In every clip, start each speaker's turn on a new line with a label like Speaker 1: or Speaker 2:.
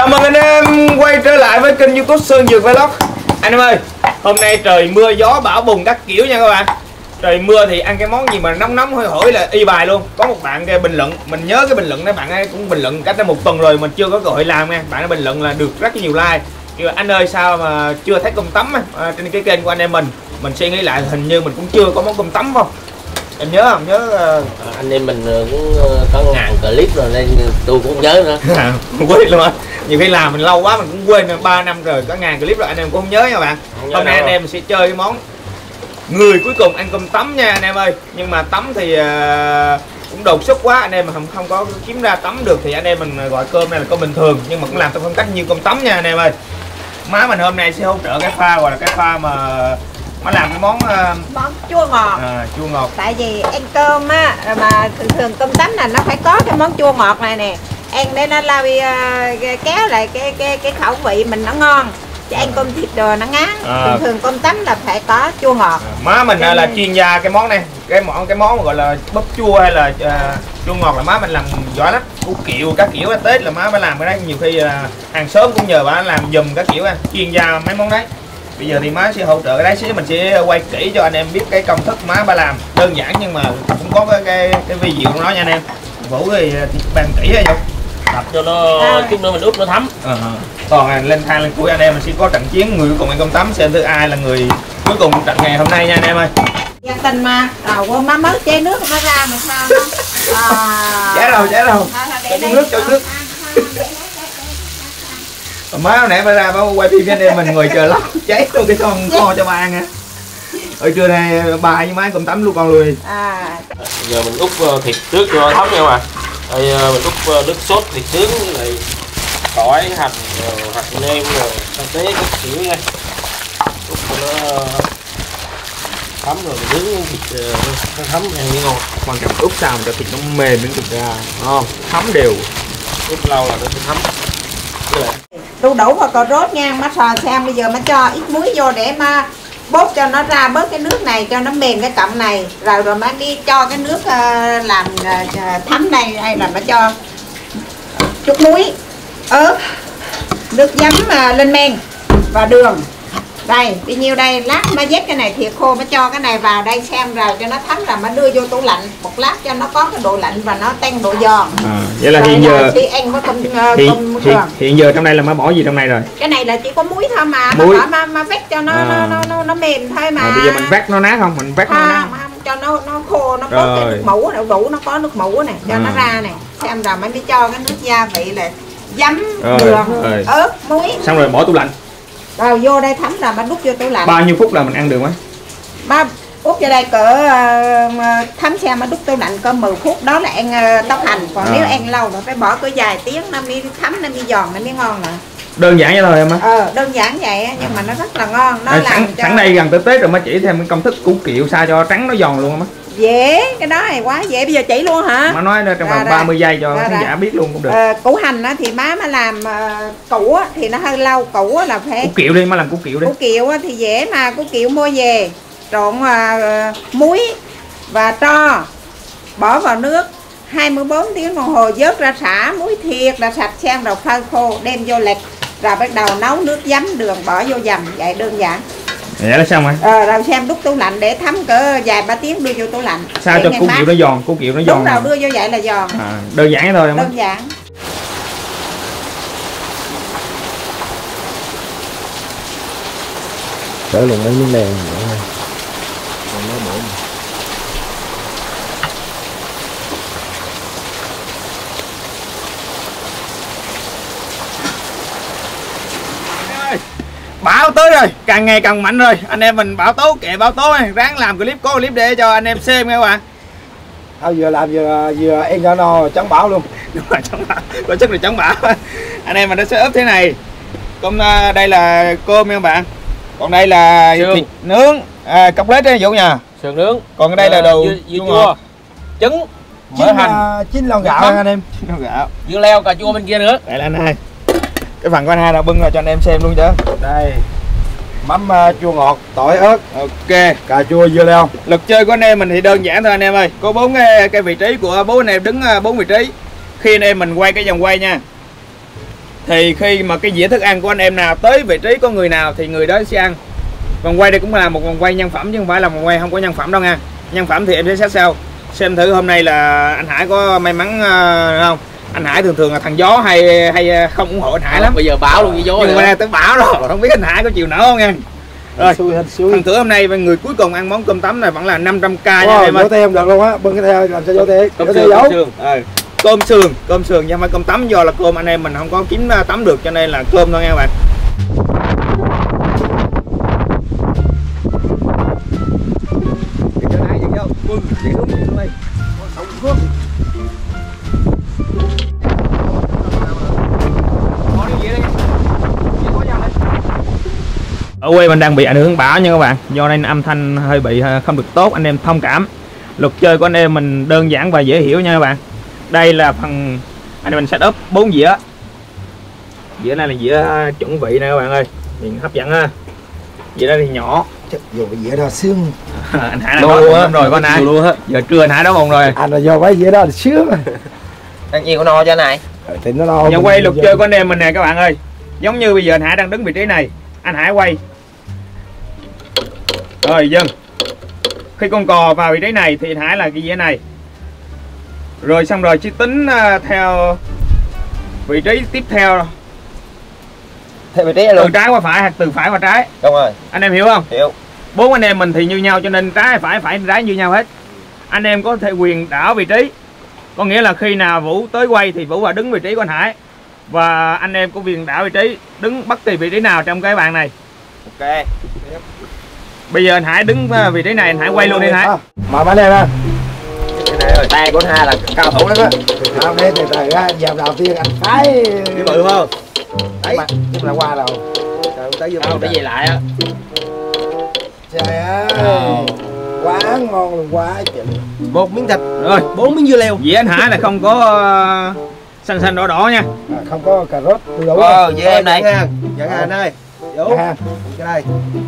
Speaker 1: Chào mừng anh em quay trở lại với kênh youtube Sơn Dược Vlog. Anh em ơi, hôm nay trời mưa gió bão bùng các kiểu nha các bạn. Trời mưa thì ăn cái món gì mà nóng nóng hôi hổi là y bài luôn. Có một bạn cái bình luận, mình nhớ cái bình luận đấy bạn ấy cũng bình luận cách đây một tuần rồi mình chưa có cơ hội làm nha. Bạn ấy bình luận là được rất nhiều like. Kêu anh ơi sao mà chưa thấy cơm tấm à, trên cái kênh của anh em mình. Mình suy nghĩ lại hình như mình cũng chưa có món cơm tấm không? Em nhớ không? Nhớ uh...
Speaker 2: À, anh em mình cũng ờ, có ngàn clip rồi nên tôi cũng nhớ nữa.
Speaker 1: Quên luôn á nhiều khi làm mình lâu quá mình cũng quên 3 năm rồi có ngàn clip rồi anh em cũng không nhớ nha bạn. Không hôm nay anh em sẽ chơi cái món người cuối cùng ăn cơm tấm nha anh em ơi. Nhưng mà tấm thì uh, cũng đột xuất quá anh em mà không không có kiếm ra tấm được thì anh em mình gọi cơm này là cơm bình thường nhưng mà cũng làm theo phong cách như cơm tấm nha anh em ơi. Má mình hôm nay sẽ hỗ trợ cái pha gọi là cái pha mà má làm cái món uh,
Speaker 3: món chua ngọt.
Speaker 1: À, chua ngọt.
Speaker 3: Tại vì ăn cơm á mà thường thường cơm tấm là nó phải có cái món chua ngọt này nè ăn để nó lao uh, kéo lại cái cái cái khẩu vị mình nó ngon. Chứ ăn cơm thịt đồ nó ngán. À. thường thường cơm tấm là phải có chua ngọt. À,
Speaker 1: má mình Cho là chuyên gia cái món này cái món cái món gọi là bắp chua hay là uh, chua ngọt là má mình làm giỏi lắm. Củ kiệu các kiểu tết là má phải làm cái đấy. Nhiều khi là hàng xóm cũng nhờ bà làm dùm các kiểu chuyên gia mấy món đấy. Bây giờ thì má sẽ hỗ trợ cái đấy xíu mình sẽ quay kỹ cho anh em biết cái công thức má ba làm. Đơn giản nhưng mà cũng có cái cái, cái vi diệu của nó nha anh em. Vũ thì bàn kỹ hay không
Speaker 2: đập cho nó à. chút nữa mình úp nó thấm.
Speaker 1: À, còn lên thang lên cuối anh em mình sẽ có trận chiến người cùng anh công tắm xem thứ ai là người cuối cùng trận ngày hôm nay nha anh em ơi.
Speaker 3: Gia tình mà. Đầu của má mới chế nước nó ra mà sao
Speaker 1: à... cháy đâu cháy đâu. Cho nước cho nước. Má hồi nãy bà ra bà quay phim với anh em mình ngồi chờ lắm. Cháy luôn cái con kho cho ba ăn á ở trưa nay bà với má cùng tắm luôn con luôn
Speaker 2: à. Giờ mình úp ờ, thịt trước cho thấm nha mà đây ờ, mình ờ, nước sốt thịt nướng lại tỏi hành hạt nêm rồi sa tế các kiểu nha. Úp cho nó thấm rồi mình nướng thịt nó thấm ăn ngon.
Speaker 1: Quan trọng úp sao cho thịt nó mềm miếng thịt ra ngon thấm đều.
Speaker 2: Úp lâu là nó sẽ thấm.
Speaker 3: Đu đủ và cà rốt nha má sò xem bây giờ má cho ít muối vô để mà bóp cho nó ra bớt cái nước này cho nó mềm cái cọng này. Rồi rồi má đi cho cái nước uh, làm uh, thấm này hay là má cho chút muối ớt nước giấm uh, lên men và đường đây bao nhiêu đây? Lát má dép cái này thiệt khô má cho cái này vào. Đây xem rồi cho nó thấm là má đưa vô tủ lạnh. Một lát cho nó có cái độ lạnh và nó tăng độ giòn.
Speaker 1: À, vậy là hiện giờ
Speaker 3: khi ăn với cơm
Speaker 1: uh, hiện, hiện, hiện giờ trong đây là má bỏ gì trong đây rồi?
Speaker 3: Cái này là chỉ có muối thôi mà. Muối. Má, má, má vét cho nó, à. nó, nó, nó, nó mềm thôi mà.
Speaker 1: À, bây giờ mình vét nó nát không? Mình vét nó nát
Speaker 3: không? cho nó nó khô nó có cái nước mũ đậu đủ nó có nước mũ này cho à. nó ra này xem rồi mới cho cái nước gia vị là giấm đường ớt muối.
Speaker 1: Xong rồi bỏ tủ lạnh
Speaker 3: rồi vô đây thấm là mà đút vô tủ lạnh.
Speaker 1: Bao nhiêu phút là mình ăn được mấy
Speaker 3: ba út vô đây cỡ uh, thấm xe mà đút tủ lạnh có 10 phút. Đó là ăn uh, tóc hành. Còn à. nếu ăn lâu là phải bỏ cỡ vài tiếng nó mới thấm nó mới giòn nó mới ngon nè
Speaker 1: đơn giản vậy thôi em á.
Speaker 3: Ờ đơn giản vậy nhưng mà nó rất là ngon. Nó à,
Speaker 1: làm sẵn, cho... sẵn đây gần tới tết rồi mới chỉ thêm công thức củ kiệu sao cho trắng nó giòn luôn á
Speaker 3: dễ cái đó này quá dễ. Bây giờ chỉ luôn hả?
Speaker 1: Má nói trong vòng 30 giây cho khán giả biết luôn cũng được.
Speaker 3: À, củ hành á thì má mà làm uh, củ á thì nó hơi lâu. Củ á là phải
Speaker 1: củ kiệu đi má làm củ kiệu đi.
Speaker 3: Củ kiệu á thì dễ mà củ kiệu mua về. Trộn uh, muối và tro bỏ vào nước 24 tiếng đồng hồ vớt ra xả muối thiệt là sạch xem rồi phơi khô đem vô lệch. Rồi bắt đầu nấu nước giấm đường bỏ vô dầm vậy đơn giản
Speaker 1: Vậy là xong rồi.
Speaker 3: Ờ rồi xem đút tủ lạnh để thấm cỡ vài ba tiếng đưa vô tủ lạnh.
Speaker 1: Sao cho củ kiệu nó giòn, củ kiệu nó giòn.
Speaker 3: Đúng rồi đưa vô vậy là giòn.
Speaker 1: À, đơn giản thôi
Speaker 3: Đơn giản.
Speaker 2: Đỡ luôn mấy miếng đèn nữa.
Speaker 1: Bão tới rồi càng ngày càng mạnh rồi. Anh em mình bão tố kệ bão tố này ráng làm clip có clip để cho anh em xem nha các bạn
Speaker 4: Thôi vừa làm vừa vừa em cho nó chống bão luôn.
Speaker 1: Đúng rồi chống bão có chất là chống bão anh em mình nó sẽ ướp thế này. Còn uh, đây là cơm nha các bạn. Còn đây là
Speaker 2: Sườn.
Speaker 1: thịt nướng. À, cọc lết đấy vũ nha
Speaker 2: sườn nướng.
Speaker 1: Còn đây là ờ, đồ
Speaker 2: dưa, dưa chua. trứng.
Speaker 4: Mỡ hành. chín lon gạo anh em.
Speaker 1: Chín lon gạo.
Speaker 2: Dưa leo cà chua bên kia nữa.
Speaker 1: Đây là anh hai cái phần của anh hai là bưng ra cho anh em xem luôn chứ.
Speaker 4: Đây. Mắm uh, chua ngọt tỏi ớt.
Speaker 1: Ok.
Speaker 4: Cà chua dưa leo.
Speaker 1: Lực chơi của anh em mình thì đơn giản thôi anh em ơi. Có bốn cái, cái vị trí của bốn anh em đứng bốn vị trí. Khi anh em mình quay cái vòng quay nha. Thì khi mà cái dĩa thức ăn của anh em nào tới vị trí có người nào thì người đó sẽ ăn. Vòng quay đây cũng là một vòng quay nhân phẩm chứ không phải là vòng quay không có nhân phẩm đâu nha. Nhân phẩm thì em sẽ xét sau. Xem thử hôm nay là anh Hải có may mắn ờ, không anh Hải thường thường là thằng gió hay hay không ủng hộ anh Hải lắm.
Speaker 2: bây giờ báo luôn với gió
Speaker 1: nhưng mà nay tới bảo rồi không biết anh Hải có chịu nổi không nha. Rồi
Speaker 4: xui hết xui.
Speaker 1: phần thưởng hôm nay người cuối cùng ăn món cơm tấm này vẫn là 500k nha
Speaker 4: wow,
Speaker 1: em ơi.
Speaker 4: Em được luôn á bưng cái theo làm sao vô tay
Speaker 1: cơm
Speaker 4: vô tay
Speaker 1: sườn cơm sườn. Ờ. cơm sườn cơm sườn phải cơm tấm do là cơm anh em mình không có kiếm ờ, tấm được cho nên là cơm thôi nha các bạn ở quê mình đang bị ảnh hưởng bão nha các bạn. Do nên âm thanh hơi bị không được tốt anh em thông cảm. Luật chơi của anh em mình đơn giản và dễ hiểu nha các bạn. Đây là phần anh em mình set up bốn dĩa. Dĩa này là dĩa chuẩn vị nè các bạn ơi. Nhìn hấp dẫn ha. Dĩa đây thì nhỏ.
Speaker 4: Chết, vô dĩa đó sướng.
Speaker 1: Anh Hải nói
Speaker 2: luôn
Speaker 1: rồi con
Speaker 2: á.
Speaker 1: Giờ trưa anh Hải đói bụng rồi.
Speaker 4: Anh là vô cái dĩa đó là sướng.
Speaker 2: Ăn nhiều no cho này.
Speaker 4: Thì nó lo
Speaker 1: giờ quay luật chơi của anh em mình nè các bạn ơi. Giống như bây giờ anh Hải đang đứng vị trí này. Anh Hải quay rồi dừng khi con cò vào vị trí này thì Hải là cái dĩa này? Rồi xong rồi chỉ tính ờ, theo vị trí tiếp theo.
Speaker 2: Theo vị trí
Speaker 1: từ trái qua phải hoặc từ phải qua trái.
Speaker 2: Đúng rồi.
Speaker 1: Anh em hiểu không?
Speaker 2: Hiểu.
Speaker 1: Bốn anh em mình thì như nhau cho nên trái phải phải trái như nhau hết. Anh em có thể quyền đảo vị trí. Có nghĩa là khi nào vũ tới quay thì vũ vào đứng vị trí của anh hải. Và anh em có quyền đảo vị trí đứng bất kỳ vị trí nào trong cái bàn này.
Speaker 2: Ok
Speaker 1: bây giờ anh hải đứng ờ, vị trí này anh hải quay luôn đi anh hải.
Speaker 4: À, mà bạn em á
Speaker 2: tay của hai là cao thủ lắm á.
Speaker 4: Hôm nay thì thời ra dạo đầu tiên anh phái
Speaker 2: cái bự không?
Speaker 4: Đấy nhưng mà. qua rồi
Speaker 2: tới vô để về lại á.
Speaker 4: Trời ơi quá ngon luôn quá chừng
Speaker 2: một miếng thịt
Speaker 1: rồi.
Speaker 2: bốn miếng dưa leo.
Speaker 1: Dĩa anh hải là không có ờ, xanh xanh đỏ đỏ nha.
Speaker 4: À, không có cà rốt đủ
Speaker 2: wow về em đây nha dẫn anh ơi vô
Speaker 4: ha
Speaker 2: cái đây.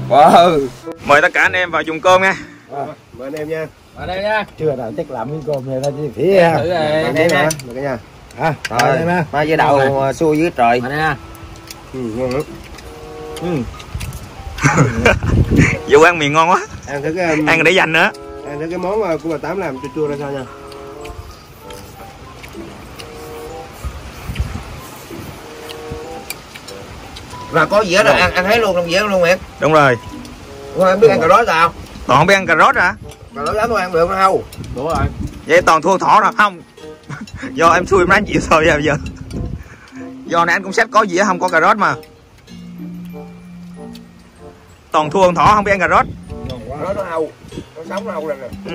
Speaker 1: Wow. Mời tất cả anh em vào dùng cơm nha.
Speaker 4: À,
Speaker 2: mời anh em nha. Ở đây nha.
Speaker 4: Chưa nào chắc làm miếng cơm này ra chứ phía ha.
Speaker 2: thử rồi. Anh em nha. được cái nha
Speaker 4: à rồi em ha
Speaker 2: mai với đậu xua dưới trời. Anh nha. Ừ ngon lắm.
Speaker 1: Vụ ăn miền ngon quá.
Speaker 2: Ăn thử cái
Speaker 1: ăn để dành nữa.
Speaker 2: ăn thử cái món ờ, của bà tám làm chua chua ra sao nha và có dĩa rồi ăn ăn thấy luôn trong dĩa luôn em
Speaker 1: đúng rồi.
Speaker 2: Ủa, em biết ăn cà rốt sao?
Speaker 1: Toàn không biết ăn cà rốt hả?
Speaker 2: Cà rốt lắm không ăn được đâu. Đúng rồi.
Speaker 1: Vậy toàn thua thỏ rồi không. Do em xui em đánh chịu thôi giờ giờ. Do này anh cũng xét có dĩa không có cà rốt mà. Toàn thua con thỏ không biết ăn cà rốt.
Speaker 2: Cà rốt nó hâu. Nó sống nó hâu lên nè.
Speaker 1: Ừ.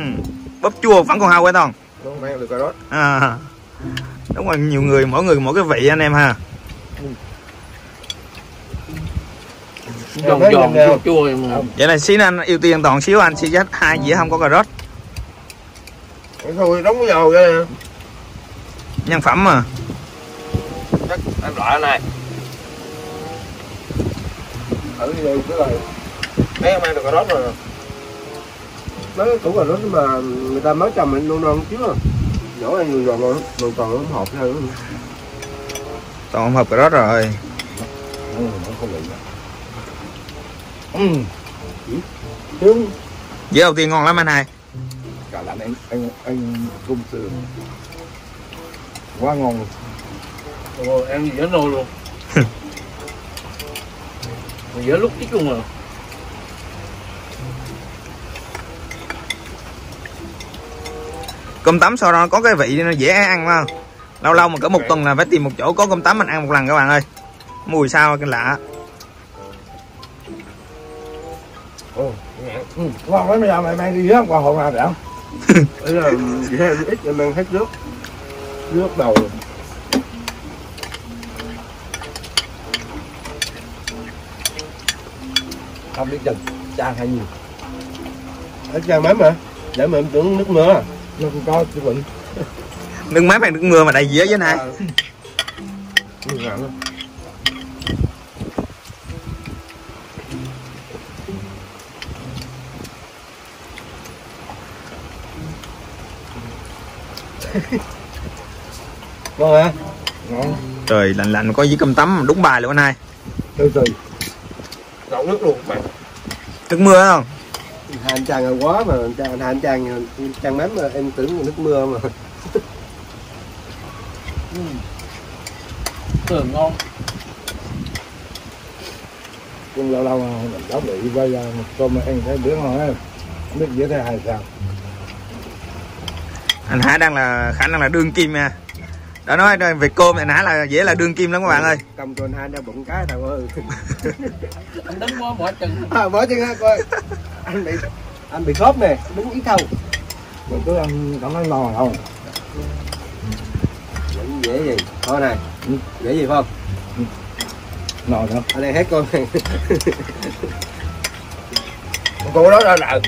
Speaker 1: bắp chua vẫn còn hao ấy toàn?
Speaker 2: Không ăn được cà rốt.
Speaker 1: À. đúng rồi nhiều người mỗi người mỗi cái vị anh em ha
Speaker 2: giòn giòn chua chua
Speaker 1: vậy là xí anh ưu tiên toàn xíu anh sẽ dắt hai dĩa không có cà rốt.
Speaker 2: Thôi đóng cái dầu ra
Speaker 1: nhân phẩm mà.
Speaker 2: Chắc anh loại này.
Speaker 4: Thử đi đây cái này.
Speaker 2: Mấy em ăn được cà rốt rồi mấy cái củ cà rốt mà người ta mới trồng mình non non chứ. Nhỏ ăn nhiều giòn rồi còn còn nó hộp thôi
Speaker 1: toàn không hợp cà rốt rồi.
Speaker 4: Ừ, không bị ừ. Sướng
Speaker 1: dĩa đầu tiên ngon lắm anh hai.
Speaker 4: Cả lạnh anh anh anh cung sườn. Quá ngon. Luôn
Speaker 2: Ồ, em hết nồi luôn. Mình nhớ lúc ít luôn rồi.
Speaker 1: Cơm tấm sau đó có cái vị nó dễ ăn mà lâu lâu mà cỡ một tuần là phải tìm một chỗ có cơm tấm mình ăn một lần các bạn ơi. Mùi sao cái lạ
Speaker 4: ừ, ngon lắm bây giờ mày mang đi rước qua hộ nào không?
Speaker 2: Đấy là chỉ hay ít em ăn hết nước. Nước đầu. Rồi
Speaker 4: không biết chừng chan hay nhiều.
Speaker 2: Hết chan mắm hả? Để mà em tưởng nước mưa.
Speaker 4: Nó cũng có cái bệnh
Speaker 1: nước mắm hay nước mưa mà đầy dĩa với anh hai
Speaker 2: Ngon hả?
Speaker 4: ngon.
Speaker 1: Trời lạnh lạnh có với cơm tấm đúng bài luôn anh hai.
Speaker 4: Từ từ
Speaker 2: đậu nước luôn bạn
Speaker 1: nước mưa không?
Speaker 5: Hai anh chàng quá mà anh chàng hai anh chàng chàng mắm mà em tưởng là nước mưa mà.
Speaker 2: Thường ngon.
Speaker 4: Cũng lâu lâu mà mình đóng bị quay ra một cơm mà ăn thấy bữa ngon á. Không biết dễ thấy hay sao
Speaker 1: anh Hải đang là khả năng là đương kim nha. Đã nói rồi, về cơm anh Hải là dễ là đương kim lắm các bạn ơi.
Speaker 5: Cầm tuần hai đeo bụng cái tao ơi.
Speaker 2: Anh đứng quá bỏ chân.
Speaker 5: À bỏ chân ha coi. Anh bị anh bị khớp nè đứng ít không
Speaker 4: mình cứ ăn cảm thấy ngon không
Speaker 5: Vẫn dễ gì? Thôi này dễ gì không?
Speaker 4: Ngon lắm
Speaker 5: anh đang hết coi
Speaker 2: cô đó ra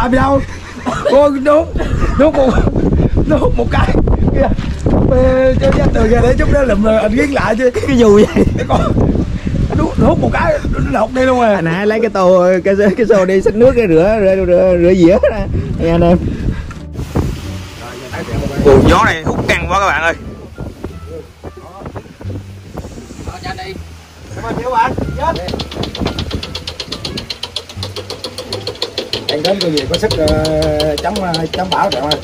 Speaker 2: lại
Speaker 4: gì đâu? Cô nuốt nuốt một nuốt một cái. Cho ra từ ra để chút nó lụm rồi anh ghét lại chứ.
Speaker 1: Cái dù vậy.
Speaker 4: Cái con nuốt, nuốt một cái nó lọc đi luôn rồi.
Speaker 1: Anh Hải lấy cái tô cái cái xô đi xách nước cái rửa rửa rửa, rửa dĩa ra. Đây anh em. Ồ, gió này hút căng quá các bạn ơi.
Speaker 2: Ra đi.
Speaker 5: Cảm ơn nhiều bạn chết
Speaker 4: anh đến cái gì? Có sức uh, chống uh, chống bão rồi ơi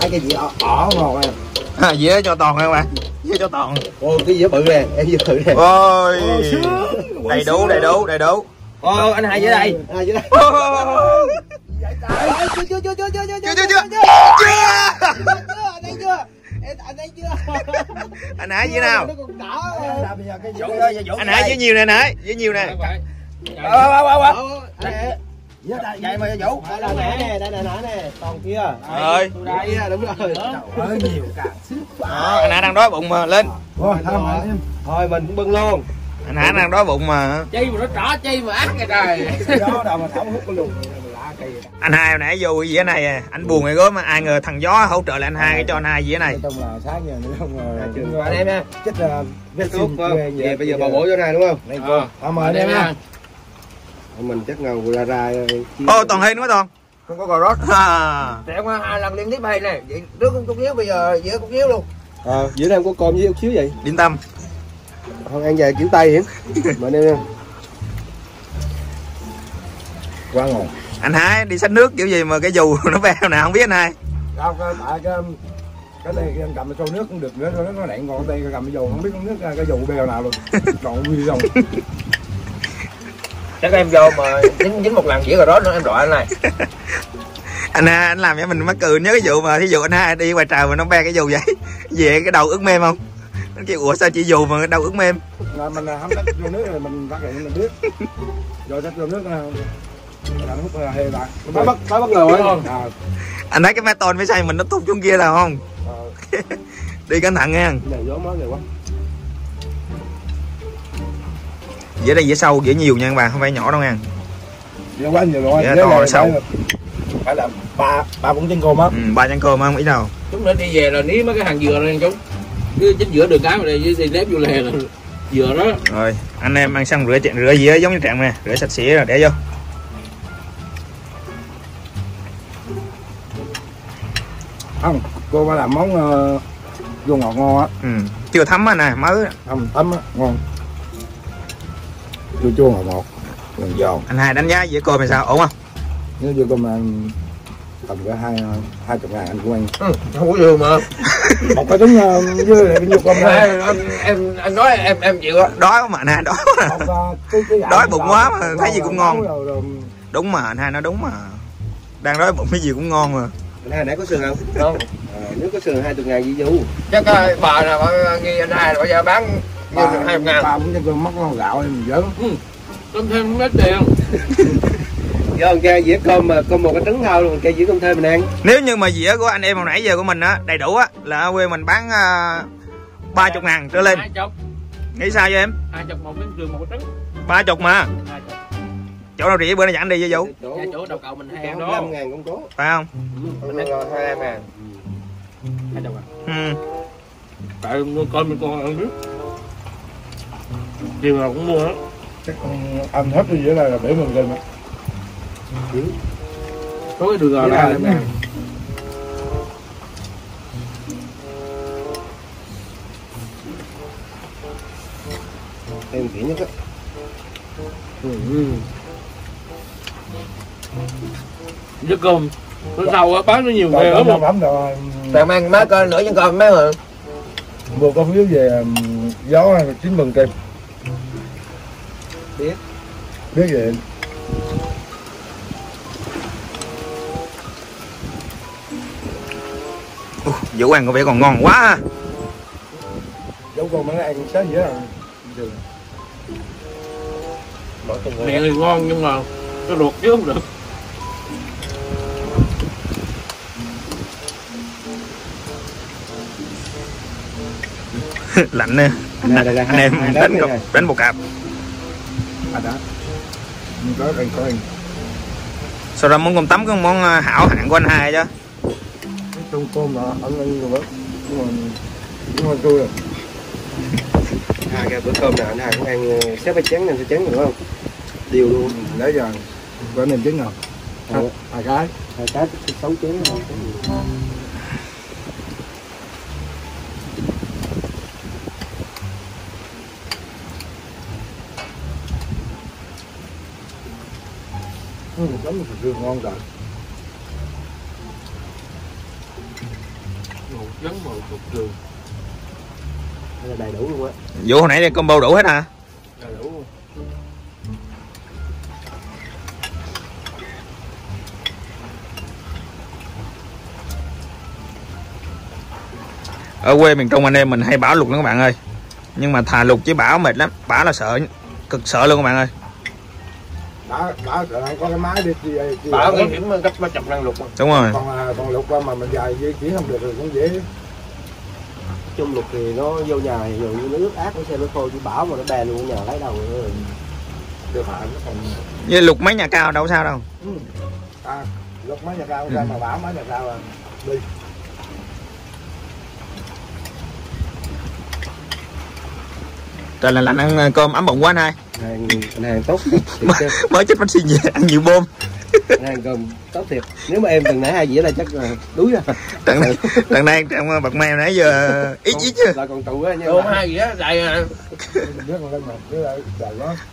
Speaker 4: thấy cái gì? Ỏ ỏ ngon em
Speaker 1: à, dĩa cho toàn các bạn dĩa cho toàn.
Speaker 5: Ô cái dĩa bự nè em dĩa bự nè.
Speaker 1: Ôi. Đầy đủ đầy đủ đầy đủ.
Speaker 2: Ô anh hai dưới đây.
Speaker 5: À dưới đây.
Speaker 1: Chưa
Speaker 5: chưa chưa chưa chưa chưa
Speaker 1: chưa chưa chưa.
Speaker 5: chưa. Em- anh thấy chưa?
Speaker 1: Anh Hải dĩa nào? Anh Hải dĩa nhiều nè anh Hải dĩa nhiều nè.
Speaker 5: Dĩa vậy mà vũ đây nè đây nè nè còn kia
Speaker 1: rồi
Speaker 5: đây đúng rồi
Speaker 4: hơi nhiều cả
Speaker 1: đó, anh đang đói bụng mà lên.
Speaker 4: Thôi
Speaker 5: thôi mình cũng bưng luôn.
Speaker 1: Anh Hải đang đói bụng mà.
Speaker 2: Chi mà nó trỏ chi mà ác cái trời.
Speaker 4: Gió đâu mà thấu hút cái kỳ
Speaker 1: anh hai hồi nãy vô dĩa này à, anh buồn hay gớm mà. Ai ngờ thằng gió hỗ trợ lại anh hai cho anh hai dĩa này.
Speaker 4: Nói chung là sáng giờ nữa không
Speaker 5: À, trường anh em nha
Speaker 4: chết là vết
Speaker 5: không
Speaker 4: quê
Speaker 5: về bây giờ bà bổ chỗ này đúng không?
Speaker 4: Tham mời em nha
Speaker 5: mình chắc ngầu ra ra
Speaker 1: ô toàn hình quá toàn.
Speaker 5: Không có cò rót
Speaker 1: à,
Speaker 5: Để qua hai lần liên tiếp hay nè. Vậy trước cũng cúc yếu bây giờ giữa cúc yếu luôn. Ờ giữa đây có cơm với chút xíu vậy?
Speaker 1: Điểm tâm.
Speaker 5: Không ăn về kiểu tay hiển mà anh em nha
Speaker 4: quá ngon.
Speaker 1: Anh hai đi xách nước kiểu gì mà cái dù nó beo nè không biết anh hai.
Speaker 4: Không cái tại cái cái này anh cầm cái nước cũng được nữa nó nó nặng còn đây cầm cái dù không biết con nước cái dù bèo nào luôn. Còn quy không
Speaker 5: chắc em vô mà dính dính một lần chỉ cà rốt nữa em gọi anh này.
Speaker 1: Anh hai anh làm cho mình mắc cười nhớ cái vụ mà thí dụ anh hai đi ngoài trời mà nó be cái dù vậy. Về cái đầu ướt mềm không? Anh kêu ủa sao chị dù mà cái đầu ướt mềm
Speaker 4: mà mình không tắt vô nước rồi mình phát hiện mình biết. Rồi tắt vô nước là là nó hút hề lại.
Speaker 5: Mới bất mới bất ngờ ấy
Speaker 4: à,
Speaker 1: anh thấy cái tôn phía sau mình nó thúc xuống kia là không?
Speaker 4: À,
Speaker 1: đi cẩn thận nha.
Speaker 5: Này gió mới quá
Speaker 1: dĩa đây dĩa sâu dĩa nhiều nha các bạn không phải nhỏ đâu nha.
Speaker 4: Nhiều quá nhiều rồi Nếu
Speaker 1: to
Speaker 4: là
Speaker 1: sâu.
Speaker 4: phải- là ba ba cũng trên cơm á.
Speaker 1: Ừ, ba chén cơm không ít đâu.
Speaker 2: Chúng nó đi về là ní mấy cái hàng dừa này chúng. Cứ chính giữa đường cái mà đây thì nếp vô lề là dừa đó.
Speaker 1: Rồi anh em ăn xong rửa chén rửa dĩa giống như trạng nè rửa sạch sẽ rồi để vô.
Speaker 4: Không cô phải làm món uh, vô ngọt ngon á.
Speaker 1: Ừ. chưa thấm á nè mới.
Speaker 4: Không thấm á ngon chua chua ngọt ngọt giòn giòn
Speaker 1: anh hai đánh giá dĩa cơm thì sao? Ổn không?
Speaker 4: Nếu vô cơm ăn tầm cái hai hai chục ngàn anh cũng ăn.
Speaker 5: Không có dừa mà.
Speaker 4: Một cái trứng uh, dưa này vô cơm này
Speaker 5: em, anh nói em em chịu á.
Speaker 1: Đói quá mà anh hai đói
Speaker 4: cái
Speaker 1: Đói bụng quá mà, thấy gì cũng ngon. đúng mà anh hai nói đúng mà. Đang đói bụng cái gì cũng ngon mà.
Speaker 5: Anh hai nãy có sườn không? Không. À, nếu có sườn hai chục ngàn gì du
Speaker 2: chắc cái bà là bà nghi anh hai bây giờ bán
Speaker 4: ba
Speaker 2: hai ngàn.
Speaker 4: ba cũng cho cơm mất con gạo em giỡn.
Speaker 2: Tôm thêm mấy tiền.
Speaker 5: Giờ ông kia dĩa cơm mà cơm một cái trứng thôi luôn kia dĩa cơm thêm mình ăn.
Speaker 1: Nếu như mà dĩa của anh em hồi nãy giờ của mình á đầy đủ á là ở quê mình bán ba chục ngàn trở lên.
Speaker 2: Hai chục.
Speaker 1: Nghĩ sao vậy em?
Speaker 2: Hai chục một miếng sườn một cái trứng.
Speaker 1: Ba chục mà.
Speaker 2: Hai chục.
Speaker 1: Chỗ nào rỉ bữa nay dẫn đi với vũ?
Speaker 5: Chỗ
Speaker 2: nhà chỗ đầu cầu mình
Speaker 5: chỗ
Speaker 2: đó.
Speaker 5: Năm ngàn cũng có.
Speaker 1: Phải không?
Speaker 5: Mình ăn hai em ngàn.
Speaker 2: Hai chục à?
Speaker 1: Ừ.
Speaker 2: tại con mình con ăn biết chiều nào cũng mua hết
Speaker 4: chắc ăn hết đi dưới đây là để mình lên á.
Speaker 2: ra
Speaker 4: đây
Speaker 2: em
Speaker 4: là-
Speaker 2: ăn
Speaker 5: em kỹ nhất á.
Speaker 2: Ừ. với cơm. Nó sau á bán nó nhiều nghề
Speaker 4: không?
Speaker 2: lắm
Speaker 4: đâu
Speaker 5: bạn mang má coi nữa cho con má mà
Speaker 4: vừa có phiếu về gió chín mừng kem
Speaker 5: Biết.
Speaker 4: biết vậy
Speaker 1: Vũ ăn có vẻ còn ngon quá à.
Speaker 4: dấu con mới ăn
Speaker 5: bỏ từng người
Speaker 2: miệng thì ngon nhưng mà cái ruột chứ không được.
Speaker 1: Lạnh nè.
Speaker 5: Này đây đây
Speaker 1: Anh em đánh, đánh một cặp
Speaker 4: à đó mình có ăn có ăn
Speaker 1: Sau đó món cơm tấm có món à, hảo hạng của anh hai chứ
Speaker 4: cái tôm tôm là ăn ăn rồi đó nhưng mà nhưng mà tôi là
Speaker 5: hai cái bữa cơm nào anh hai cũng ăn ờ, xếp cái chén lên cái chén nữa không? Điều luôn.
Speaker 4: Lấy giờ có nem trứng nào? Hai. Cái.
Speaker 5: Hai cái sáu chén
Speaker 4: ừ, chấm thịt rương ngon rồi
Speaker 2: trắng màu ruột đường
Speaker 5: là đầy đủ luôn á.
Speaker 1: Vũ hồi nãy combo đủ hết hả?
Speaker 2: Đầy đủ
Speaker 1: Ở quê miền Trung anh em mình hay bảo lục lắm các bạn ơi. Nhưng mà thà lục chứ bảo mệt lắm. Bảo là sợ Cực sợ luôn các bạn ơi
Speaker 4: đã đã có cái máy đi đi
Speaker 5: bảo nguy hiểm gấp ba chục lần lục mà.
Speaker 1: Đúng rồi.
Speaker 4: Còn à, còn lục qua mà mình dài di chuyển không được thì cũng dễ.
Speaker 5: Chung lục thì nó vô nhà thì dụ như nó ướt át của xe nó thôi chứ bảo mà nó bè luôn nhà lấy đầu nữa
Speaker 4: được hạn nó còn
Speaker 1: Như lục mấy nhà cao đâu sao đâu.
Speaker 4: À lục mấy nhà cao ra mà bảo mấy nhà cao là đi.
Speaker 1: Trời là lạnh ăn à, cơm ấm bụng quá anh hai
Speaker 5: hàng anh hàng tốt.
Speaker 1: Mới chết bánh xi về ăn nhiều bơm
Speaker 5: anh hàng cơm tốt thiệt. Nếu mà em từng nãy hai dĩa là chắc là đuối rồi.
Speaker 1: Trận này, trận này trong bạc mèo nãy giờ ít ít chứ.
Speaker 5: là còn tụ á nha
Speaker 2: cơm hai dĩa đầy à.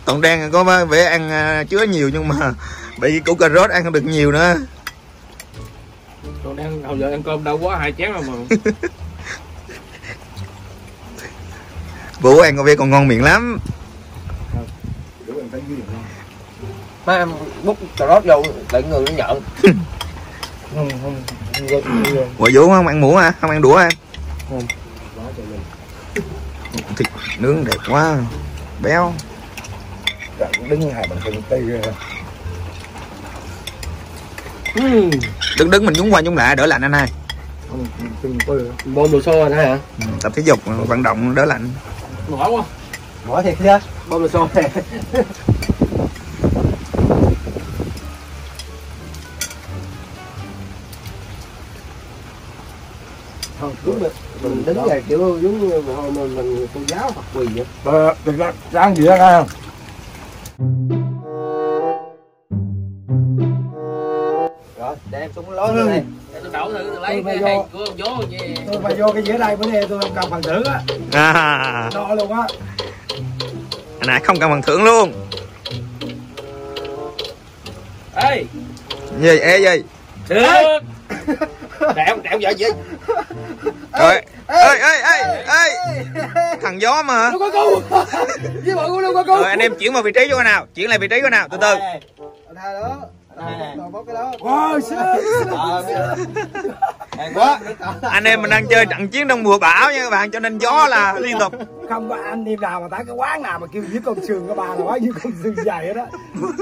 Speaker 4: Còn dài
Speaker 1: đang có vẻ ăn à, chứa nhiều nhưng mà Bị củ cà rốt ăn không được nhiều nữa.
Speaker 2: Còn đang hồi giờ ăn cơm đâu quá hai chén rồi mà.
Speaker 1: Vũ ăn có vẻ còn ngon miệng lắm
Speaker 5: má em bút cà rốt vô để người nó nhận.
Speaker 4: Không không
Speaker 1: Vũ không? Ăn muỗng hả? Không ăn đũa
Speaker 5: đó cho mình
Speaker 1: Thịt nướng đẹp quá. Béo.
Speaker 4: Đứng hai bằng chân tay.
Speaker 1: Đứng đứng mình nhúng qua nhúng lại đỡ lạnh anh hai.
Speaker 5: Bơm đồ xô anh hả?
Speaker 1: Ừ, Tập thể dục vận động đỡ lạnh.
Speaker 2: Ngỏ quá
Speaker 5: bỏ thiệt chứ bơm đồ xô này
Speaker 4: không
Speaker 5: đúng rồi. Mình đứng này kiểu giống như hồi mình mình cô giáo hoặc quỳ vậy.
Speaker 4: Ờ, thực ra sáng gì đó
Speaker 5: rồi để em xuống lối này
Speaker 2: để tôi đổ thử tôi lấy
Speaker 4: Ừ,
Speaker 2: cái
Speaker 4: vô.
Speaker 2: của ông chứ
Speaker 4: tôi mà vô cái dĩa đây bữa nay tôi không cầm phần thưởng á.
Speaker 1: À,
Speaker 4: đo luôn á
Speaker 1: Anh hai không cần bằng thưởng luôn.
Speaker 2: Ê.
Speaker 1: Gì ê gì?
Speaker 2: Được đẹo đẹo vợ gì?
Speaker 1: Ơi. Ơi ơi ơi ơi Thằng gió mà.
Speaker 5: Có cu. Với mọi người luôn có cu.
Speaker 1: Rồi anh em chuyển vào vị trí chỗ nào? Chuyển lại vị trí chỗ nào? Từ từ.
Speaker 5: Anh hai đó cái
Speaker 4: wow shit.
Speaker 5: Ờ quá
Speaker 1: Anh em mình đang chơi trận chiến trong mùa bão nha các bạn Cho nên gió là liên tục.
Speaker 4: Không có anh em nào mà tới cái quán nào mà kêu giết con sườn của bà là quá như con sườn dày hết đó.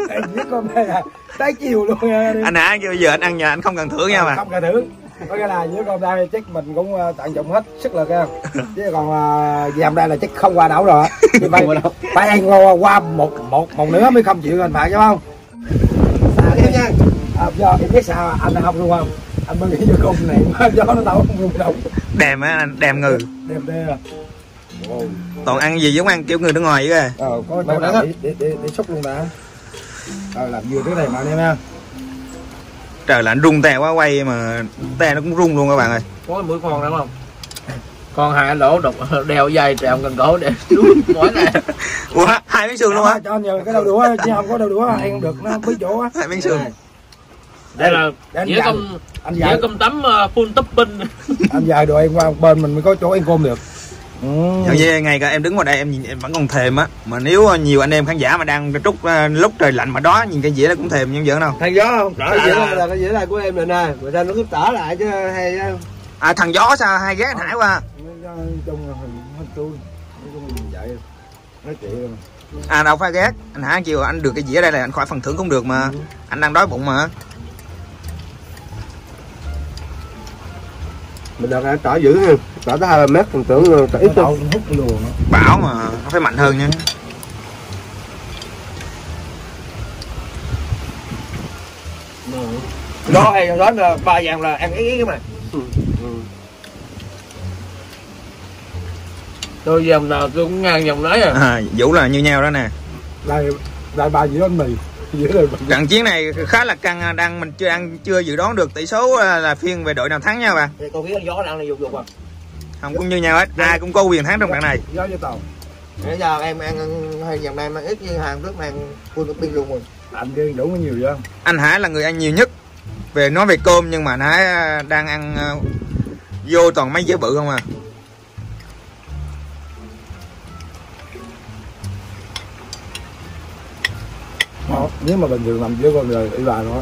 Speaker 4: Em giết con này là tới chiều luôn nha.
Speaker 1: Anh hả kêu giờ anh ăn nhà anh không cần thưởng nha mà
Speaker 4: không cả thưởng. Có nghĩa là với con đây chắc mình cũng ờ, tận dụng hết sức lực em chứ còn dèm đây là chắc không qua đảo rồi. Phải phải ăn qua, qua một một một nữa mới không chịu anh phải chứ không à, do em biết sao anh không luôn không? Anh mới nghĩ cho con này. Mà gió nó đâu không rung đâu.
Speaker 1: Đèm á anh đèm ngừ.
Speaker 4: Đẹp đê à. Ồ,
Speaker 1: toàn ăn gì giống ăn kiểu người nước ngoài vậy kìa.
Speaker 4: Ờ có chỗ nào để để để, để xúc luôn đã rồi làm vừa cái này mà anh em nha
Speaker 1: trời là anh rung te quá quay mà te nó cũng rung luôn các bạn ơi.
Speaker 2: Có mũi con đúng không? Con hai lỗ đục đeo dây trèo gần cổ để xuống mỏi này
Speaker 1: ủa hai miếng xương luôn hả?
Speaker 4: Cho anh nhờ cái đầu đũa chứ không có đầu đũa ăn không được nó không biết chỗ á.
Speaker 1: Hai miếng xương
Speaker 2: đây là
Speaker 4: để anh
Speaker 2: dĩa
Speaker 4: dài
Speaker 2: công
Speaker 4: anh
Speaker 2: dĩa
Speaker 4: dài
Speaker 2: công tấm uh, full topping
Speaker 4: anh dài đồ em qua bên mình mới có chỗ ăn cơm được. Ừ.
Speaker 1: Dạo như ngày cả em đứng ngoài đây em nhìn em vẫn còn thèm á. Mà nếu nhiều anh em khán giả mà đang trút ờ, lúc trời lạnh mà đó nhìn cái dĩa nó cũng thèm nhưng giỡn đâu.
Speaker 5: Thằng gió không? Cái dĩa
Speaker 1: là-
Speaker 5: là cái dĩa này của em rồi nè. Người ta nó cứ tả lại chứ hay á.
Speaker 1: à thằng gió sao? Hai ghé anh hải qua.
Speaker 4: Nói chung là hết tôi nói chung là vậy. Nói chị luôn.
Speaker 1: À đâu phải ghét. Anh hải chiều anh được cái dĩa đây là anh khỏi phần thưởng cũng được mà. Anh đang đói bụng mà
Speaker 5: mình đặt tỏ dữ ha. Tỏ tới hai ba mét mình tưởng tỏ ít
Speaker 4: á.
Speaker 1: Bảo mà nó phải mạnh hơn nha.
Speaker 2: Đó hay đó là ba vàng là ăn ý ý mà.
Speaker 5: Ừ.
Speaker 2: tôi dòng nào tôi cũng ngang dòng đấy à.
Speaker 1: À, vũ là như nhau đó nè.
Speaker 4: Lại lại ba dĩa bánh mì
Speaker 1: trận chiến này khá là căng đang mình chưa ăn chưa dự đoán được tỷ số là là phiên về đội nào thắng nha bạn
Speaker 2: thì con biết gió đang dục dục à.
Speaker 1: Không cũng như nhau hết ai cũng có quyền thắng trong trận này.
Speaker 4: Gió với tàu
Speaker 5: Nãy giờ em ăn hay dòng này em ăn ít như hàng trước mà ăn full topping luôn rồi.
Speaker 4: Anh kia đủ có nhiều vậy? Không
Speaker 1: anh Hải là người ăn nhiều nhất. Về nói về cơm nhưng mà anh Hải à, đang ăn à, vô toàn mấy dĩa bự không à
Speaker 4: Đó, nếu mà bình thường nằm dưới con người y bà nó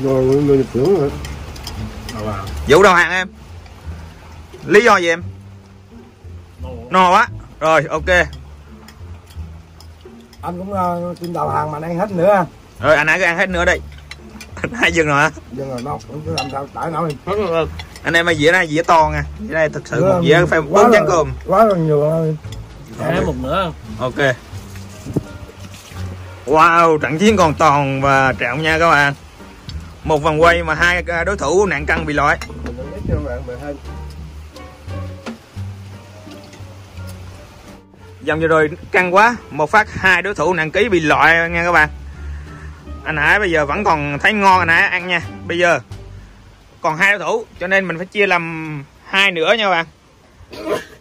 Speaker 5: rồi người nhập rồi.
Speaker 1: Vũ đâu hàng em? Lý do gì em? No quá rồi ok.
Speaker 4: Anh cũng uh, tin đầu hàng mà anh ăn hết nữa
Speaker 1: rồi anh Hải cứ ăn hết nữa đi anh Hải dừng rồi hả
Speaker 4: nhưng mà nó cũng cứ làm sao tải nổi.
Speaker 1: Anh em ơi dĩa này dĩa to nha. Dĩa này thực sự một dĩa phải bốn chén cơm.
Speaker 4: quá là nhiều thôi
Speaker 2: thêm một nữa
Speaker 1: ok wow, trận chiến còn toàn và trọng nha các bạn. Một vòng quay mà hai à, đối thủ nạn cân bị loại. Dòng vừa rồi căng quá, một phát hai đối thủ nặng ký bị loại nha các bạn. Anh Hải bây giờ vẫn còn thấy ngon, anh Hải ăn nha. Bây giờ còn hai đối thủ, cho nên mình phải chia làm hai nửa nha các bạn.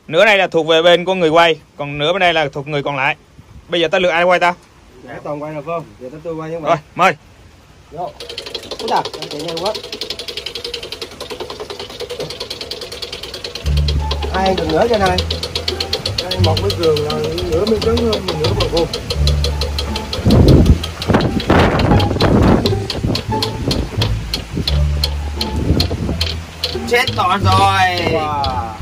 Speaker 1: Nửa này là thuộc về bên của người quay, còn nửa bên đây là thuộc người còn lại. Bây giờ ta lượt ai quay ta?
Speaker 5: Để toàn quay rồi phải không? Giờ tới tôi quay
Speaker 1: rồi
Speaker 5: bạn.
Speaker 1: mời
Speaker 5: Vô. À, anh chạy nhanh quá. Ai được nữa cho này.
Speaker 4: Ăn một miếng cường là nửa miếng trứng mình nửa bò khô
Speaker 1: chết toàn rồi
Speaker 5: Wow.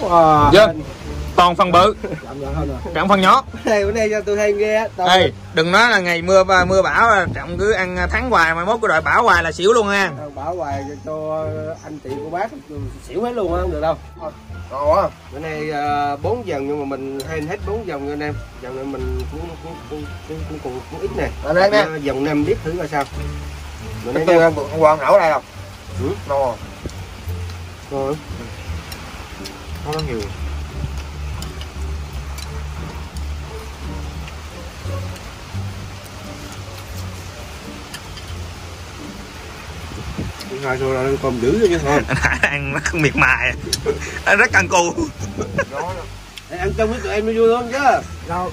Speaker 5: Wow.
Speaker 1: Dơ. Toàn phần bự trọng phần nhỏ
Speaker 5: Đây bữa nay cho tôi á. Tao-
Speaker 1: Ê, đừng nói là ngày mưa mưa bão là trọng cứ ăn thắng hoài mai mốt cái đội bão hoài là xỉu luôn
Speaker 5: Tao bảo hoài cho anh chị cô bác xỉu hết luôn không được đâu. Ngon quá. Bữa nay à, bốn dòng nhưng mà mình hay hết bốn dòng nha anh em. Dòng này mình cũng cũng cũng cũng, cũng, cũng, cũng ít nè.
Speaker 1: Ở đây nè.
Speaker 5: À, Dòng biết thử coi sao. Bữa nay
Speaker 1: tôi ăn quan nấu đây không
Speaker 5: Ừ.
Speaker 1: no
Speaker 5: Rồi.
Speaker 1: nó nhiều
Speaker 5: hai rồi là còn dữ chứ không?
Speaker 1: anh Hải ăn nó không miệt mài. Anh rất căng cù.
Speaker 5: Ăn chung với tụi em mới vui hơn chứ.
Speaker 4: đâu?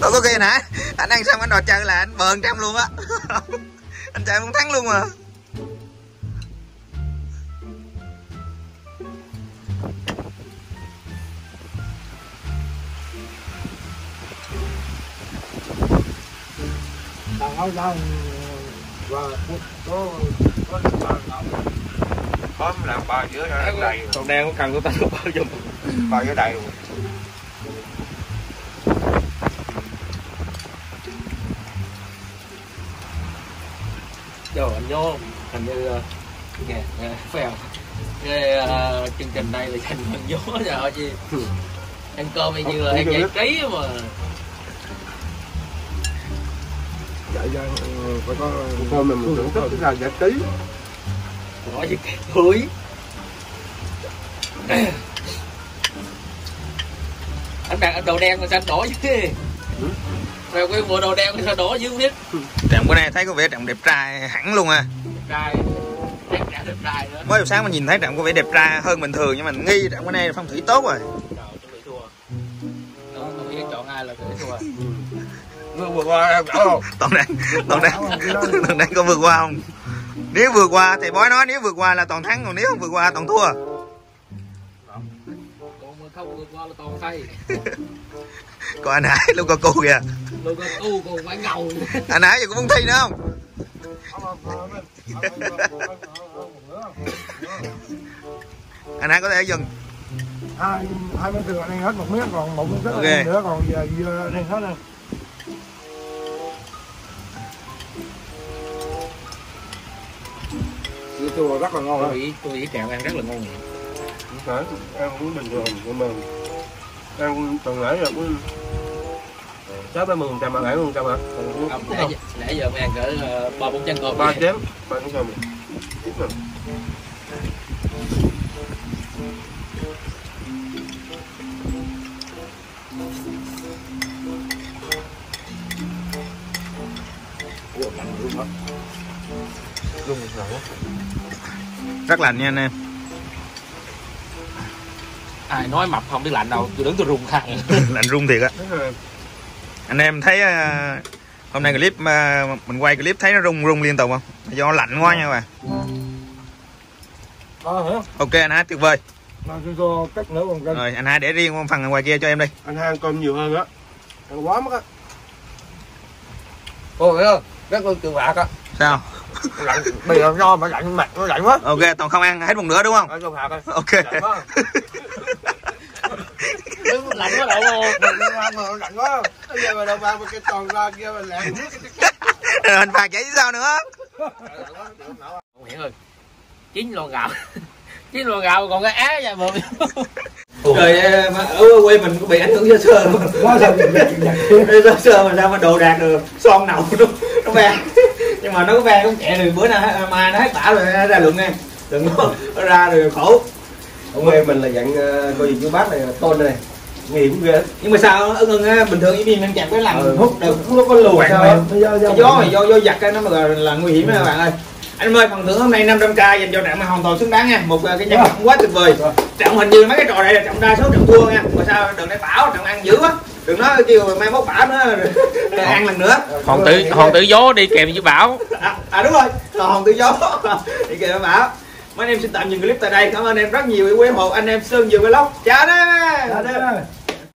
Speaker 1: Ủa có kia nè anh ăn xong anh đòi chơi là anh bờn trăm luôn á. Anh chơi muốn thắng luôn mà.
Speaker 4: Áo sao và có có
Speaker 1: bấm làm bao giữa đầy
Speaker 2: còn đang có cần của ta bao dung
Speaker 1: bao giữa đầy luôn
Speaker 2: Trời anh nhớ hình như ờ, nghe không cái ờ, chương trình này là dành phần gió trời chi ăn cơm như là ăn giải trí mà
Speaker 4: ra ừ, phải có
Speaker 5: thôi mình thưởng thức là giải trí.
Speaker 2: Nói cái cưới anh đặt đồ đen mà sao đỏ chứ rồi cái bộ đồ đen mà sao đỏ dưới không biết?
Speaker 1: Trạm bữa nay thấy có vẻ trạm đẹp trai hẳn luôn à.
Speaker 2: Trai. Đẹp trai đẹp trai nữa.
Speaker 1: Mới buổi sáng mình nhìn thấy trạm có vẻ đẹp trai hơn bình thường Nhưng mà mình nghi trạm bữa nay phong thủy tốt rồi
Speaker 5: vừa qua em không
Speaker 1: Toàn đang, toàn đang, toàn đang có vượt qua không? Nếu vượt qua thì bói nói nếu vượt qua là toàn thắng Còn nếu không vượt qua toàn thua.
Speaker 2: Còn không vượt qua là toàn say
Speaker 1: Còn anh Hải lúc có cô kìa.
Speaker 2: Luôn có tu còn phải ngầu
Speaker 1: Anh Hải giờ cũng muốn thi nữa không? Anh Hải có thể dừng.
Speaker 4: Hai hai miếng thừa ăn hết một miếng còn một miếng
Speaker 1: Ok.
Speaker 4: okay. nữa còn giờ giờ ăn hết rồi Sữa chua rất là ngon
Speaker 2: tôi nghĩ tôi nghĩ kẹo ăn rất là ngon
Speaker 5: Không phải ăn cũng bình thường nhưng mà ăn tuần lễ là cũng sáu ba mươi phần trăm bảy mươi phần trăm hả?
Speaker 2: Không lẽ giờ ăn cỡ ờ, ba bốn chén cơm.
Speaker 5: Ba chén. Ba chén cơm. Ít mà
Speaker 1: Rất lành nha anh em.
Speaker 2: Ai nói mập không biết lạnh đâu tôi đứng tôi run khăn.
Speaker 1: Lạnh rung thiệt á. Anh em thấy à, hôm nay clip à, mình quay clip thấy nó rung rung liên tục không? Do lạnh quá nha các bạn.
Speaker 4: Ờ hả?
Speaker 1: Ok anh Hải tuyệt vời. Rồi anh Hải để riêng phần ngoài kia cho em đi.
Speaker 5: Anh hai ăn cơm nhiều hơn á. Ăn quá mất á.
Speaker 2: Không? Rất là trường bạc á.
Speaker 1: Sao?
Speaker 5: Lạnh bây giờ do mà lạnh mặt nó lạnh quá.
Speaker 1: Ok toàn không ăn hết một nửa đúng không?
Speaker 5: ở trong hạt ơi
Speaker 1: Ok.
Speaker 5: Lạnh quá.
Speaker 2: Đứng lạnh quá đâu luôn
Speaker 5: ăn mà lạnh quá. Bây giờ mà đâu ăn cái tròn ra kia mà lạnh.
Speaker 1: Anh phạt vậy chứ sao nữa?
Speaker 2: Ông Hiển ơi chín lon gạo. Chín lon gạo còn cái á vậy mà.
Speaker 1: Rồi ở quê mình cũng bị ảnh hưởng sơ sơ
Speaker 4: giật.
Speaker 1: Sơ sơ mà sao mà đồ đạc được? Son nậu nó, nó vang Nhưng mà nó có vang cũng chạy được bữa nay mai nó hết bả rồi nó ra lượng em. Đừng có nó ra rồi khổ.
Speaker 5: Ở quê mình là dặn ờ, coi gì chú bác này là tôn này nguy hiểm ghê.
Speaker 1: Nhưng mà sao ưng ưng á, bình thường im im em chạm cái làm
Speaker 5: Ừ.
Speaker 1: hút được. nó có lùi sao
Speaker 4: mà, do- do-
Speaker 1: gió thì do do giặt cái nó mà gọi là nguy hiểm các bạn ơi. Anh ơi phần thưởng hôm nay 500k dành cho trạm hoàn toàn xứng đáng nha. Một ờ, cái nhân vật quá tuyệt vời. Trọng hình như mấy cái trò này là trọng đa số trọng thua nha. Mà sao đừng để bảo trọng ăn dữ quá đừng nói kêu mai mốt bảo nữa. Rồi ăn lần nữa.
Speaker 2: Hòn tử hòn tử gió đi kèm với bảo.
Speaker 1: À, à đúng rồi. Hòn tự gió thì kìa bảo. Mấy anh em xin tạm dừng clip tại đây. Cảm ơn em rất nhiều. Quý hộ anh em sơn dừa vlog. Chào anh em.